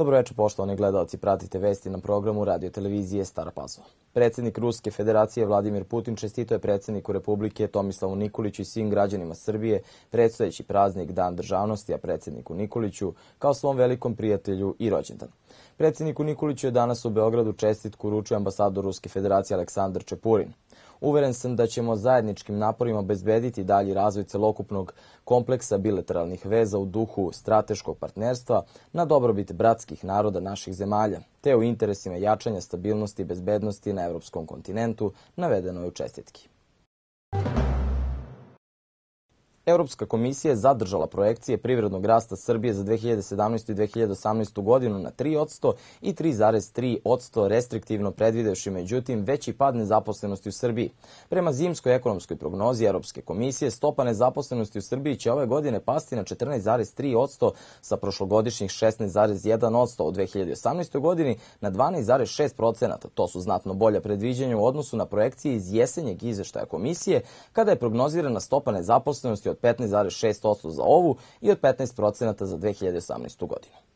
Dobro večer, poštovani gledalci, pratite vesti na programu radio televizije Stara Pazova. Predsednik Ruske federacije Vladimir Putin čestito je predsedniku Republike Tomislavu Nikoliću i svim građanima Srbije predstojeći praznik Dan državnosti, a predsedniku Nikoliću kao svom velikom prijatelju i rođendan. Predsedniku Nikoliću je danas u Beogradu čestitku uručio ambasador Ruske federacije Aleksandar Čepurin. Uveren sam da ćemo zajedničkim naporima obezbediti dalji razvoj celokupnog kompleksa bilateralnih veza u duhu strateškog partnerstva na dobrobit bratskih naroda naših zemalja, te u interesima jačanja stabilnosti i bezbednosti na evropskom kontinentu, navedeno je u čestitki. Evropska komisija je zadržala projekcije privrednog rasta Srbije za 2017. i 2018. godinu na 3% i 3,3% restriktivno predvidevši međutim veći pad nezaposlenosti u Srbiji. Prema zimskoj ekonomskoj prognozi Evropske komisije stopa nezaposlenosti u Srbiji će ove godine pasti na 14,3% sa prošlogodišnjih 16,1% u 2018. godini na 12,6%. To su znatno bolja predviđanja u odnosu na projekcije iz jesenjeg izveštaja komisije kada je prognozirana stopa nezaposlenosti od 15,6% za ovu i od 15% za 2018. godinu.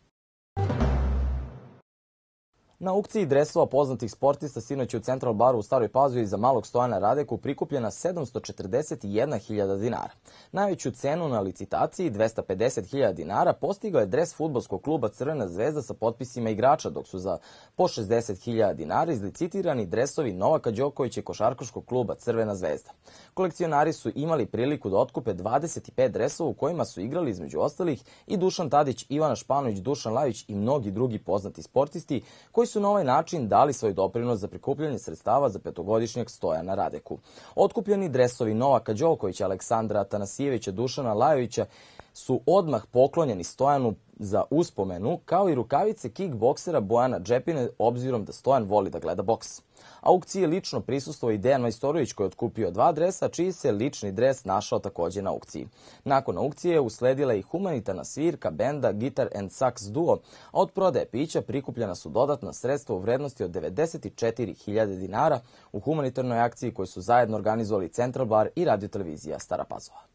Na aukciji dresova poznatih sportista sinoć u Central Baru u Staroj Pazovi za malog Stojana Radeku prikupljena 741.000 dinara. Najveću cenu na licitaciji, 250.000 dinara, postigao je dres futbolskog kluba Crvena zvezda sa potpisima igrača, dok su za po 60.000 dinara izlicitirani dresovi Novaka Đokovića i košarkaškog kluba Crvena zvezda. Kolekcionari su imali priliku da otkupe 25 dresova u kojima su igrali između ostalih i Dušan Tadić, Ivana Španović, Dušan Lavić i mnogi drugi poznati sportisti koji su na ovaj način dali svoj doprinos za prikupljanje sredstava za petogodišnjeg Stojana Radeku. Otkupljeni dresovi Novaka Đokovića, Aleksandra Atanasijevića, Dušana Lajovića su odmah poklonjeni Stojanu za uspomenu, kao i rukavice kickboksera Bojana Džepine, obzirom da Stojan voli da gleda boks. Aukciji je lično prisustuo i Dejan Majstorović koji je otkupio dva dresa, čiji se lični dres našao takođe na aukciji. Nakon aukcije usledila i humanitarna svirka benda Guitar and Sax Duo, a od prodaje pića prikupljena su dodatna sredstva u vrednosti od 94.000 dinara u humanitarnoj akciji koju su zajedno organizovali Central Bar i radiotelevizija Stara Pazova.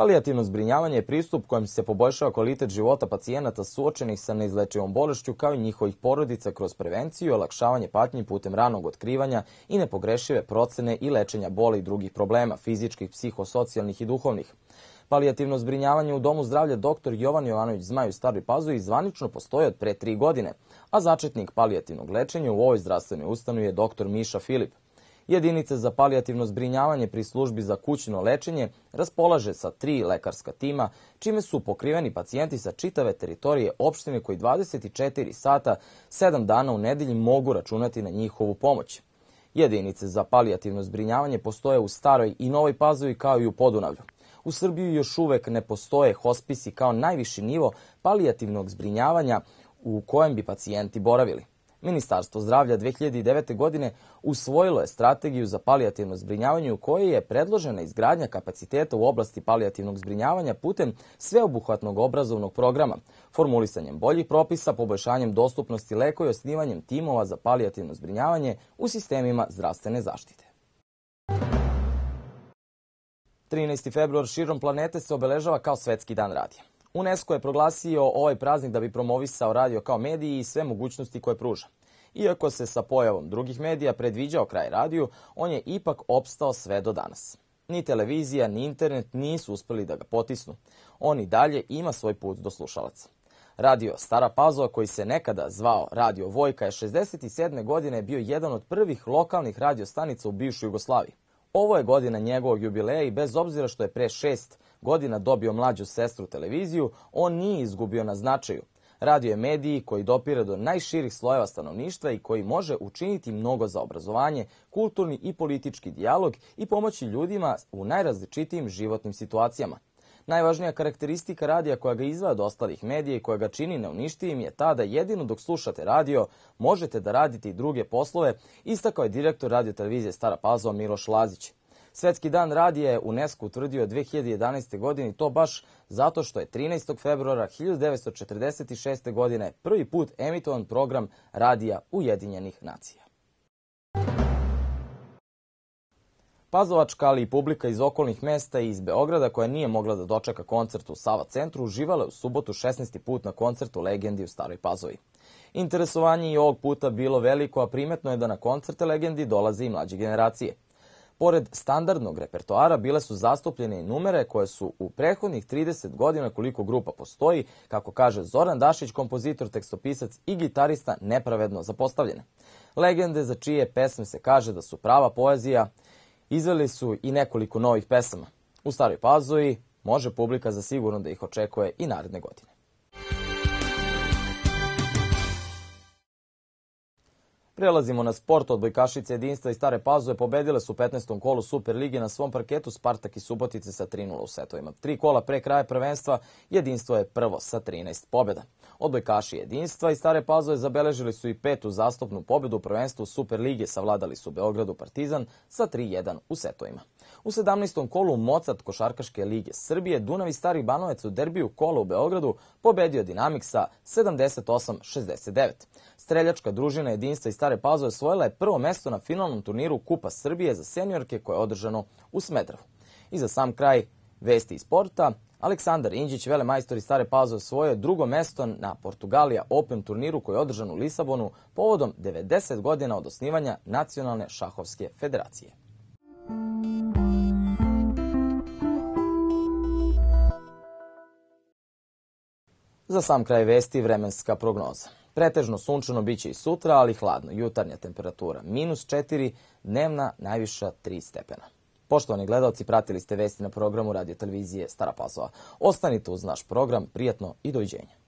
Palijativno zbrinjavanje je pristup kojim se poboljšava kvalitet života pacijenata suočenih sa neizlečivom bolešću kao i njihovih porodica kroz prevenciju i olakšavanje patnji putem ranog otkrivanja i nepogrešive procene i lečenja boli i drugih problema, fizičkih, psihosocijalnih i duhovnih. Palijativno zbrinjavanje u Domu zdravlja dr. Jovan Jovanović Zmaj u Staroj Pazovi zvanično postoji od pre tri godine, a začetnik palijativnog lečenja u ovoj zdravstvenoj ustanovi je dr. Miša Filip. Jedinica za palijativno zbrinjavanje pri službi za kućno lečenje raspolaže sa tri lekarska tima, čime su pokriveni pacijenti sa čitave teritorije opštine koji 24 sata, 7 dana u nedelji mogu računati na njihovu pomoć. Jedinice za palijativno zbrinjavanje postoje u Staroj i Novoj Pazovi kao i u Podunavlju. U Srbiji još uvek ne postoje hospisi kao najviši nivo palijativnog zbrinjavanja u kojem bi pacijenti boravili. Ministarstvo zdravlja 2009. godine usvojilo je strategiju za palijativno zbrinjavanje u kojoj je predložena izgradnja kapaciteta u oblasti palijativnog zbrinjavanja putem sveobuhvatnog obrazovnog programa, formulisanjem boljih propisa, poboljšanjem dostupnosti leko i osnivanjem timova za palijativno zbrinjavanje u sistemima zdravstvene zaštite. 13. februar širom planete se obeležava kao Svetski dan radija. UNESCO je proglasio ovaj praznik da bi promovisao radio kao mediji i sve mogućnosti koje pruža. Iako se sa pojavom drugih medija predviđao kraj radiju, on je ipak opstao sve do danas. Ni televizija, ni internet nisu uspeli da ga potisnu. On i dalje ima svoj put do slušalaca. Radio Stara Pazova, koji se nekada zvao Radio Vojka, je 67. godine bio jedan od prvih lokalnih radiostanica u bivšoj Jugoslaviji. Ovo je godina njegovog jubileja i bez obzira što je pre šest godina dobio mlađu sestru televiziju, on nije izgubio na značaju. Radio je mediji koji dopire do najširih slojeva stanovništva i koji može učiniti mnogo za obrazovanje, kulturni i politički dijalog i pomoći ljudima u najrazličitijim životnim situacijama. Najvažnija karakteristika radija koja ga izvaja od ostalih medija i koja ga čini neuništivim je ta da jedino dok slušate radio možete da radite i druge poslove, istakao je direktor radio televizije Stara Pazova Miloš Lazić. Svetski dan radija je UNESCO utvrdio 2011. godine i to baš zato što je 13. februara 1946. godine prvi put emitovan program radija Ujedinjenih nacija. Pazovačka, ali i publika iz okolnih mesta i iz Beograda koja nije mogla da dočeka koncert u Sava centru uživala u subotu 16. put na koncertu Legendi u Staroj Pazovi. Interesovanje i ovog puta bilo veliko, a primetno je da na koncerte Legendi dolaze i mlađe generacije. Pored standardnog repertoara bile su zastupljene i numere koje su u prehodnih 30 godina koliko grupa postoji, kako kaže Zoran Dašić, kompozitor, tekstopisac i gitarista, nepravedno zapostavljene. Legende za čije pesme se kaže da su prava poezija, izveli su i nekoliko novih pesama. U Staroj Pazoji može publika za sigurno da ih očekuje i naredne godine. Prelazimo na sport. Odbojkašice jedinstva i Stare Pazove pobedile su u 15. kolu Super Lige na svom parketu Spartak i Subotice sa 3-0 u setovima. Tri kola pre kraja prvenstva jedinstvo je prvo sa 13 pobjeda. Odbojkaši jedinstva i Stare Pazove zabeležili su i petu zastupnu pobedu u prvenstvu Super Lige, savladali su Beogradu Partizan sa 3-1 u setovima. U 17. kolu Mocat Košarkaške lige Srbije Dunav i Stari Banovac u derbiju kola u Beogradu pobedio Dinamik sa 78-69. Streljačka družina jedinstva i Stare Pazove osvojila je prvo mesto na finalnom turniru Kupa Srbije za seniorke koje je održano u Smedrevu. I za sam kraj vesti iz sporta, Aleksandar Inđić, velemajstor iz Stare Pazove, osvojio drugo mesto na Portugalija Open turniru koji je održan u Lisabonu povodom 90 godina od osnivanja Nacionalne šahovske federacije. Za sam kraj vesti vremenska prognoza. Pretežno sunčano biće i sutra, ali hladno. Jutarnja temperatura minus 4, dnevna najviša 3 stepena. Poštovani gledalci, pratili ste vesti na programu radio televizije Stara Pazova. Ostanite uz naš program, prijatno i doviđenja.